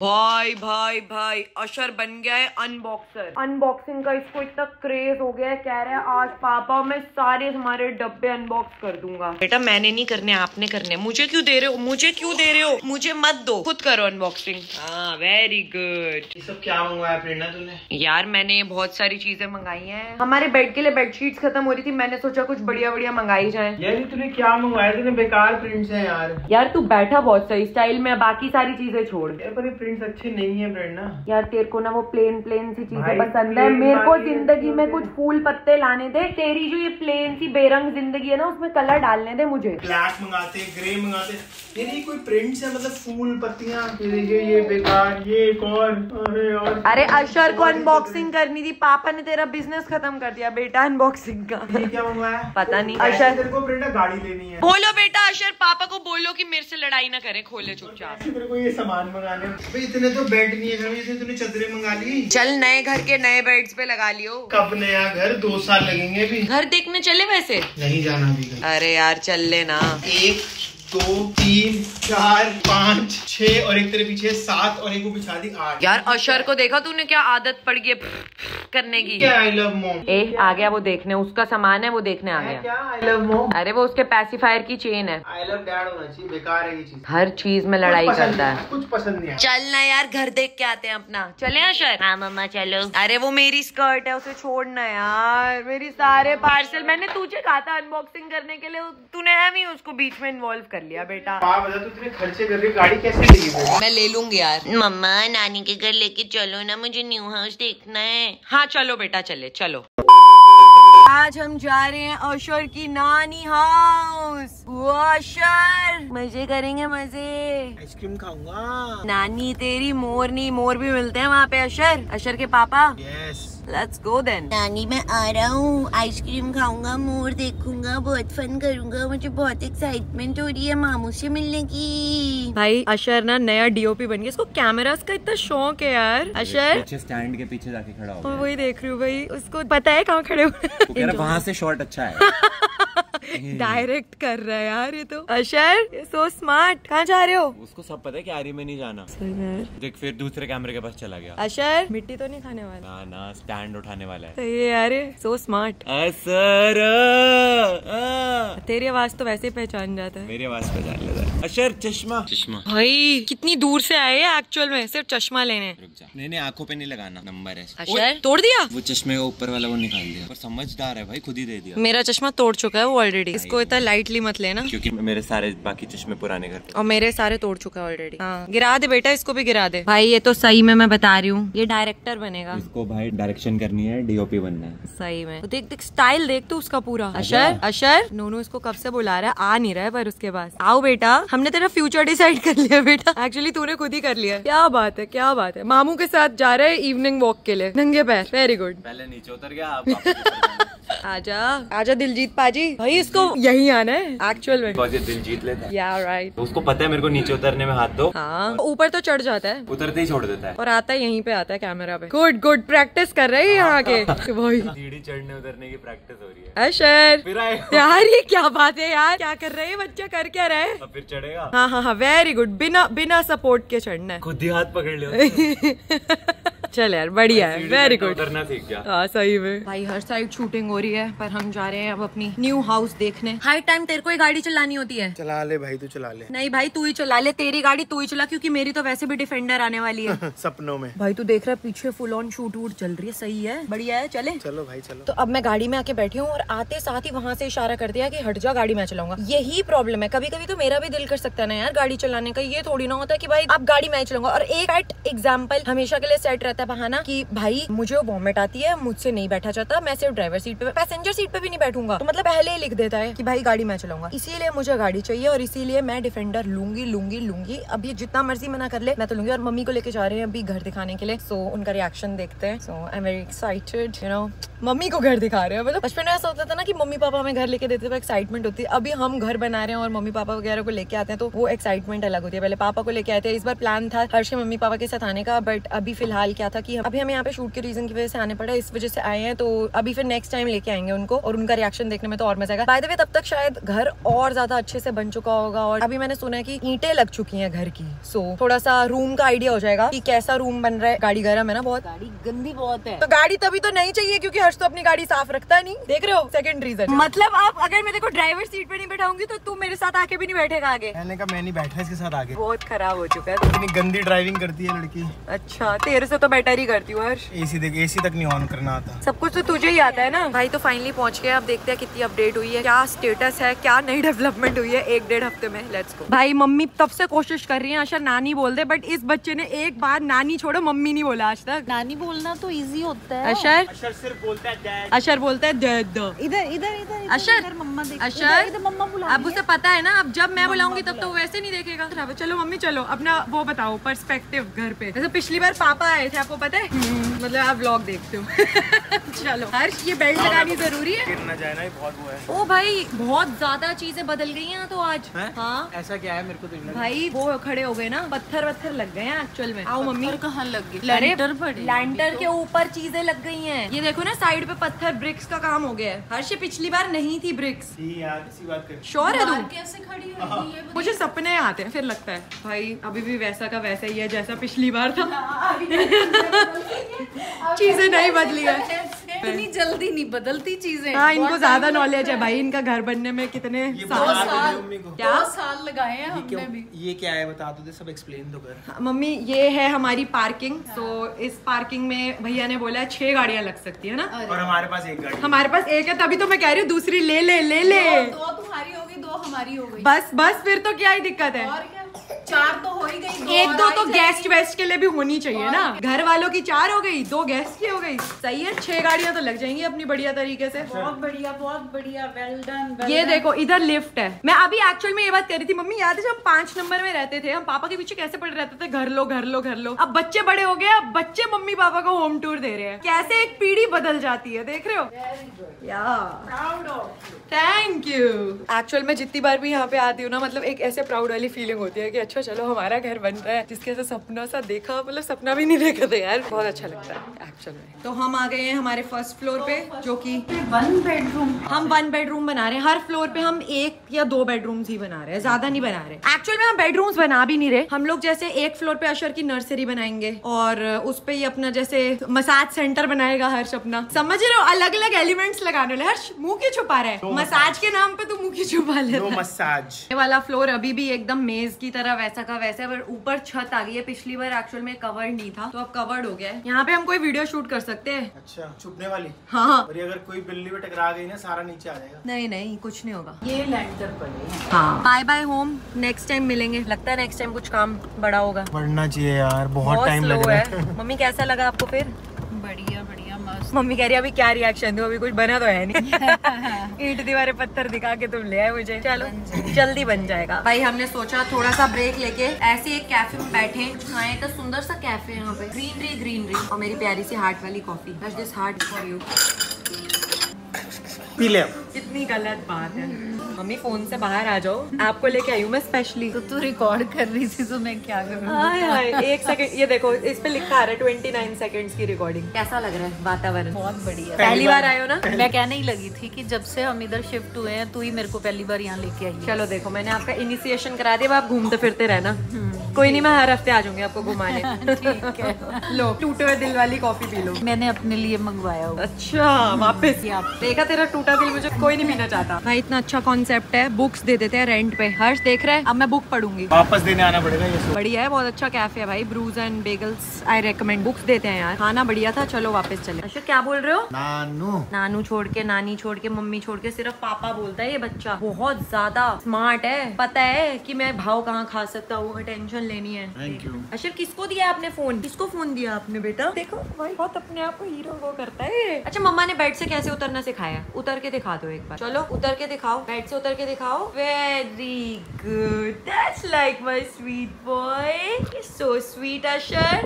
भाई भाई भाई अशर बन गया है अनबॉक्सर अनबॉक्सिंग का इसको इतना क्रेज हो गया है कह रहा है आज पापा मैं सारे हमारे डब्बे अनबॉक्स कर दूँगा। बेटा मैंने नहीं करने आपने करने। मुझे क्यों दे रहे हो? मुझे क्यों दे रहे हो? मुझे मत दो। खुद करो अनबॉक्सिंग हाँ वेरी गुड ये सब क्या मंगवाया प्रेरणा तूने? यार मैंने बहुत सारी चीज़ें मंगाई है। हमारे बेड के लिए बेडशीट खत्म हो रही थी मैंने सोचा कुछ बढ़िया बढ़िया मंगाई जाए। यार ये तूने क्या मंगवाया? तूने बेकार प्रिंट्स है यार। यार तू बैठा बहुत सही स्टाइल में बाकी सारी चीज़ें छोड़। प्रिंट्स अच्छे नहीं है प्रेरणा यार तेरे को ना वो प्लेन प्लेन सी चीज़ें पसंद है। मेरे को ज़िंदगी में कुछ फूल पत्ते लाने दे। तेरी जो ये प्लेन सी बेरंग ज़िंदगी है ना उसमें कलर डालने दे मुझे। ब्लैक मंगाते ग्रे मंगाते यार ये कोई प्रिंट्स है मतलब फूल पत्तियाँ? ये देखिए ये बेकार ये एक और अरे और अरे अशर को अनबॉक्सिंग करनी थी। पापा ने तेरा बिज़नेस खत्म कर दिया बेटा अनबॉक्सिंग का। ये क्या मंगवाया पता नहीं। अशर तेरे को प्रेरणा गाड़ी लेनी है। बोलो बेटा अशर पापा को बोलो कि मेरे से लड़ाई ना करे खोले चुपचाप। तेरे को ये सामान मंगाने इतने तो बेड नहीं है घर में इतने तूने चदरें मंगा ली चल नए घर के नए बेड पे लगा लियो। कब नया घर? दो साल लगेंगे भी घर देखने चले वैसे? नहीं जाना अभी अरे यार चल लेना। एक दो तीन चार पाँच छह और एक तेरे पीछे सात और एक को पिछा दी आठ। यार अशर को देखा तूने? क्या आदत पड़ गई करने की? क्या आई लव मोम ए आ गया वो देखने उसका सामान है वो देखने आ गया। क्या आई लव मोम अरे वो उसके पैसिफायर की चेन है। आई लव डैड होना चाहिए बेकार है ये चीज़। हर चीज़ में लड़ाई करता है। कुछ पसंद नहीं चल ना यार घर देख के आते हैं अपना। चले अशर? हाँ मम्मा चलो। अरे वो मेरी स्कर्ट है उसे छोड़ना यार। मेरी सारे पार्सल मैंने तुझे कहा था अनबॉक्सिंग करने के लिए तूने है उसको बीच में इन्वॉल्व कर लिया बेटा। बता तू इतने खर्चे कर रही गाड़ी कैसे? मैं ले लूँगी यार। मम्मा नानी के घर लेके चलो ना मुझे न्यू हाउस देखना है। हाँ चलो बेटा चले चलो। आज हम जा रहे हैं अशर की नानी हाउस वो अशर मज़े करेंगे मज़े। आइसक्रीम खाऊँगा। नानी तेरी मोर नहीं मोर भी मिलते हैं वहाँ पे अशर अशर के पापा। यस लेट्स गो देन नानी मैं आ रहा हूँ। आइसक्रीम खाऊँगा मोर देखूँगा बहुत फन करूँगा। मुझे बहुत एक्साइटमेंट हो रही है मामू से मिलने की। भाई अशर ना नया डीओपी बन गया। इसको कैमरास का इतना शौक है यार। अशर? पीछे स्टैंड के पीछे जाके खड़ा हो वही देख रही हूँ भाई। उसको पता है कहाँ खड़े हुए वो कह रहा वहाँ से शॉर्ट अच्छा है। डायरेक्ट कर रहा है यार ये तो। अशर सो स्मार्ट कहाँ जा रहे हो? उसको सब पता है कि आरी में नहीं जाना। देख फिर दूसरे कैमरे के पास चला गया। अशर मिट्टी तो नहीं खाने वाला। ना ना स्टैंड उठाने वाला है। सही है यार सो स्मार्ट असर तेरी आवाज़ तो वैसे ही पहचान जाता है। मेरी आवाज़ पहचान लेता है। अशर चश्मा। चश्मा। भाई कितनी दूर से आए हैं एक्चुअल में सिर्फ़ चश्मा लेने। रुक जा। नहीं नहीं आँखों पे नहीं लगाना। नंबर है। अशर तोड़ दिया? वो चश्मे का ऊपर वाला वो निकाल दिया। पर समझदार है भाई खुद ही दे दिया। मेरा चश्मा तोड़ चुका है वो ऑलरेडी इसको इतना लाइटली मत लेना। क्योंकि मेरे सारे बाकी चश्मे पुराने घर और मेरे सारे तोड़ चुका है ऑलरेडी हाँ। गिरा दे बेटा इसको भी गिरा दे। भाई ये तो सही में मैं बता रही हूँ। ये डायरेक्टर बनेगा। इसको भाई डायरेक्शन करनी है डीओपी बनना है। सही में। तो देख देख स्टाइल देख तो उसका पूरा। अशर अशर। नोनू इसको कब से बुला रहा है? आ नहीं रहा है पर उसके पास। आओ बेटा। हमने तेरा फ्यूचर डिसाइड कर लिया बेटा। एक्चुअली तूने खुद ही कर लिया क्या बात है क्या बात है। मामू के साथ जा रहे हैं इवनिंग वॉक के लिए। नंगे पैर। वेरी गुड पहले नीचे उतर गया आजा। आजा दिलजीत पाजी। भाई इसको यही आना है। एक्चुअल में। Because ये दिल जीत लेता है। या राइट तो उसको पता है मेरे को नीचे उतरने में हाथ दो। हाँ। ऊपर तो चढ़ जाता है। उतरते ही छोड़ देता है। और आता है यहीं पे आता है कैमरा पे। गुड गुड प्रैक्टिस कर रहे हैं यहाँ के। भाई सीढ़ी चढ़ने उतरने की प्रैक्टिस हो रही है। अशर यार ये क्या बात है यार। क्या कर रहे हैं? बच्चा कर क्या रहे फिर चढ़ेगा। हाँ हाँ हाँ वेरी गुड बिना बिना सपोर्ट के चढ़ना है। खुद ही हाथ पकड़ लिया है चल यार बढ़िया है वेरी गुड उतरना सीख गया। हाँ सही में। भाई हर साइड शूटिंग हो रही है पर हम जा रहे हैं अब अपनी न्यू हाउस देखने। हाई टाइम तेरे को ही गाड़ी चलानी होती है। चला ले भाई तू चला ले। नहीं भाई तू ही चला ले तेरी गाड़ी तू ही चला क्योंकि मेरी तो वैसे भी डिफेंडर आने वाली है। सपनों में। भाई तू देख रहा है पीछे फुल ऑन शूट वूट चल रही है सही है? बढ़िया है चले। चलो भाई चलो। तो अब मैं गाड़ी में आके बैठी हूँ और आते साथ ही वहाँ से इशारा कर दिया की हट जा गाड़ी मैं चलाऊँगा। यही प्रॉब्लम है। कभी कभी तो मेरा भी दिल कर सकता है ना यार गाड़ी चलाने का। ये थोड़ी ना होता है कि भाई अब गाड़ी मैं चलाऊँगा। और एक एट एग्ज़ाम्पल हमेशा के लिए सेट रहता है। बहाना कि भाई, मुझे वॉमिट आती है, मुझसे नहीं बैठा जाता, मैं सिर्फ़ ड्राइवर सीट पे पैसेंजर सीट पे भी नहीं बैठूँगा। तो मतलब पहले ही लिख देता है कि भाई, गाड़ी मैं चलाऊँगा। इसीलिए मुझे गाड़ी चाहिए और इसीलिए मैं डिफेंडर लूँगी लूँगी लूँगी। अब ये जितना मर्ज़ी मना कर ले, मैं तो लूँगी और मम्मी को लेके जा रहे हैं अभी घर दिखाने के लिए। सो उनका रिएक्शन देखते हैं। So I am very excited you know mummy को घर दिखा रहे हैं। मतलब बचपन में ऐसा होता था ना कि मम्मी पापा हमें घर लेके देते थे एक्साइटमेंट होती। है अभी हम घर बना रहे हैं और मम्मी पापा वगैरह को लेके आते हैं तो वो एक्साइटमेंट अलग होती है। पहले पापा को लेके आते हैं। इस बार प्लान था हर्ष के मम्मी पापा के साथ आने का बट अभी फ़िलहाल क्या था कि अभी हमें यहाँ पे शूट के रीजन की वजह से आने पड़ा इस वजह से आए हैं तो अभी फिर नेक्स्ट टाइम लेके आएँगे उनको और उनका रिएक्शन देखने में तो और मज़ा आएगा। बाय द वे तब तक शायद घर और ज़्यादा अच्छे से बन चुका होगा और अभी मैंने सुना है कि ईंटें लग चुकी है घर की। सो थोड़ा सा रूम का आइडिया हो जाएगा की कैसा रूम बन रहा है। गाड़ी गर्म है ना बहुत? गाड़ी गंदी बहुत है। तो गाड़ी तभी तो नहीं चाहिए क्योंकि हर्ष तो अपनी गाड़ी साफ़ रखता नहीं। देख रहे हो? सेकंड रीजन मतलब आप अगर मैं देखो ड्राइवर सीट पे नहीं बैठाऊँगी तो तू मेरे साथ आके भी नहीं बैठेगा आगे। मैंने कहा मैं नहीं बैठा इसके साथ आगे। बहुत खराब हो चुका है। इतनी गंदी ड्राइविंग करती है लड़की। अच्छा तेरे से तो बेटर ही करती हूँ हर्ष। एसी देख एसी तक नहीं ऑन करना आता। सब कुछ तो तुझे ही आता है ना? भाई तो फाइनली पहुँच गए अब देखते हैं कितनी अपडेट हुई है क्या स्टेटस है क्या नई डेवलपमेंट हुई है एक डेढ़ हफ़्ते में लेट्स गो भाई मम्मी तब से कोशिश कर रही है अशर नानी बोल दे बट इस बच्चे ने एक बार नानी छोड़ो मम्मी नहीं बोला आज तक। नानी बोलना तो ईजी होता है। अशर? अशर सिर्फ़ बोलता है अशर बोलता है इधर इधर इधर अशर? मम्मा अशर? मम्मा बुला अब उसे पता है ना अब जब मैं बुलाऊँगी तब तो वैसे नहीं देखेगा। खराब चलो मम्मी चलो अपना वो बताओ पर्सपेक्टिव घर पे। जैसे पिछली बार पापा आए थे आपको पता है? मतलब आप व्लॉग देखते हो। चलो। हर्ष ये बेल्ट लगानी ज़रूरी है? गिर ना जाए ना ये बहुत वो है। ओ भाई बहुत ज़्यादा चीज़ें बदल गई हैं तो आज। हैं? हाँ। ऐसा क्या है? मेरे को तो भाई वो खड़े हो गए ना पत्थर वत्थर लग गए हैं एक्चुअल में। आओ मम्मी। कहाँ लग गई अरे लेंटर पड़े लैंटर के ऊपर चीज़ें लग गई हैं। ये देखो ना साइड पे पत्थर ब्रिक्स का काम हो गया है। हर्ष पिछली बार नहीं थी ब्रिक्स जी यार इसी बात कर। श्योर है तू? कैसे खड़ी हुई है? मुझे सपने आते हैं फिर लगता है। भाई अभी भी वैसा का वैसा ही है जैसा पिछली बार था। चीज़ें नहीं बदली है। इतनी जल्दी नहीं बदलती चीज़ें। हाँ इनको ज़्यादा नॉलेज है भाई इनका घर बनने में कितने साल साल- को। क्या? साल लगाए हैं हमने भी। ये क्या है? बता दो दे सब एक्सप्लेन तो कर। हाँ, मम्मी ये है हमारी पार्किंग तो इस पार्किंग में भैया ने बोला है छह गाड़ियाँ लग सकती है ना? और हमारे पास एक गाड़ी हमारे पास एक है तभी तो मैं कह रही हूँ दूसरी ले ले ले ले। दो तुम्हारी हो गई दो हमारी होगी बस बस फिर तो क्या ही दिक्कत है? और क्या? चार तो हो ही गई एक दो तो गेस्ट वेस्ट के लिए भी होनी चाहिए ना। घर वालों की चार हो गई दो गेस्ट की हो गई। सही है छह गाड़ियाँ तो लग जाएँगी अपनी बढ़िया तरीके से। बहुत बढ़िया बहुत बढ़िया वेल डन ये देखो इधर लिफ्ट है। मैं अभी एक्चुअल में ये बात कर रही थी मम्मी याद है जब हम पाँच नंबर में रहते थे हम पापा के पीछे कैसे पड़े रहते थे? घर लो घर लो घर लो। अब बच्चे बड़े हो गए अब बच्चे मम्मी पापा को होम टूर दे रहे हैं। कैसे एक पीढ़ी बदल जाती है देख रहे हो? या। थैंक यू एक्चुअल में जितनी बार भी यहाँ पे आती हूँ ना मतलब एक ऐसे प्राउड वाली फीलिंग होती है कि अच्छा चलो हमारा घर बन रहा है। जिसके ऐसे सपना सा देखा मतलब सपना भी नहीं देखा था यार। बहुत अच्छा लगता है एक्चुअल में। तो हम आ गए हैं हमारे फ़र्स्ट फ्लोर पे जो कि वन बेडरूम हम वन बेडरूम बना रहे हैं। हर फ्लोर पे हम एक या दो बेडरूम्स ही बना रहे हैं ज़्यादा नहीं बना रहे। एक्चुअल में हम बेडरूम्स बना भी नहीं रहे। हम लोग जैसे एक फ्लोर पे अशर की नर्सरी बनाएँगे और उस पे ही अपना जैसे मसाज सेंटर बनाएगा हर्ष अपना। समझ रहे हो? अलग अलग एलिमेंट्स लगाने वाले। हर्ष मुँह क्यों छुपा रहा है? मसाज के नाम पे तू मुँह क्यों छुपा ले मसाज ये वाला फ्लोर अभी भी एकदम मेज की तरह वैसा का वैसा है पर ऊपर छत आ गई है पिछली बार एक्चुअल में कवर्ड नहीं था तो अब कवर्ड हो गया है। यहाँ पे हम कोई वीडियो शूट कर सकते हैं। अच्छा छुपने वाली? हाँ और अगर कोई बिल्ली पे टकरा गई ना सारा नीचे आ जाएगा। नहीं नहीं कुछ नहीं होगा। ये पड़े हाँ। Bye bye home next time मिलेंगे। लगता है नेक्स्ट टाइम कुछ काम बड़ा होगा। बढ़ना चाहिए यार बहुत टाइम स्लो लग रहा है। है। मम्मी कैसा लगा आपको फिर? बढ़िया। मम्मी कह रही है अभी क्या रिएक्शन दू? अभी कुछ बना तो है नहीं. ईट दीवारे पत्थर दिखा के तुम ले आए मुझे। चलो जल्दी बन जाएगा। भाई हमने सोचा थोड़ा सा ब्रेक लेके ऐसे एक कैफ़े में बैठे खाए तो सुंदर सा कैफ़े है यहाँ पे। ग्रीनरी ग्रीनरी और मेरी प्यारी सी हार्ट वाली coffee this heart for you P ले कितनी गलत बात है। मम्मी फ़ोन से बाहर आ जाओ। आपको लेके आई हूँ मैं स्पेशली तो तू रिकॉर्ड कर रही थी तो मैं क्या करूँ? हाय हाय एक सेकंड ये देखो इस पे लिखा आ रहा है ट्वेंटी नाइन सेकेंड की रिकॉर्डिंग कैसा लग रहा है वातावरण? बहुत बढ़िया। पहली बार। आयो ना? मैं कहने ही लगी थी की जब से हम इधर शिफ्ट हुए हैं तू ही मेरे को पहली बार यहाँ लेके आई चलो देखो मैंने आपका इनिशिएशन करा दिया अब आप घूमते फिरते रहना। कोई नहीं मैं हर हफ़्ते आ जाऊँगी आपको घुमाने। ठीक है। लो टूटे हुए दिल वाली कॉफ़ी पी लो। मैंने अपने लिए मंगवाया अच्छा वापस। देखा तेरा टूटा दिल मुझे कोई नहीं पीना चाहता। भाई इतना अच्छा कॉन्सेप्ट है बुक्स दे देते हैं रेंट पे। हर्ष देख रहा है अब मैं बुक पढ़ूँगी। वापस देने आना पड़ेगा ये सब। बढ़िया है बहुत अच्छा कैफ़े है भाई। Brews and Bagels I recommend books देते हैं यार। खाना बढ़िया था चलो वापस चले। अच्छा क्या बोल रहे हो? नानू। नानू छोड़ के नानी छोड़ के मम्मी छोड़ के सिर्फ़ पापा बोलता है ये बच्चा। बहुत ज़्यादा स्मार्ट है। पता है की मैं भाव कहाँ खा सकता हूँ टेंशन लेनी है। थैंक अच्छा किसको दिया आपने फ़ोन किसको फ़ोन दिया आपने बेटा? देखो भाई बहुत अपने आप को हीरो को करता है अच्छा मम्मा ने बेड से कैसे उतरना सिखाया? उतर के दिखा दो एक बार। चलो उतर के दिखाओ। बेड से उतर के दिखाओ। Very good that's like my sweet boy so sweet Ashar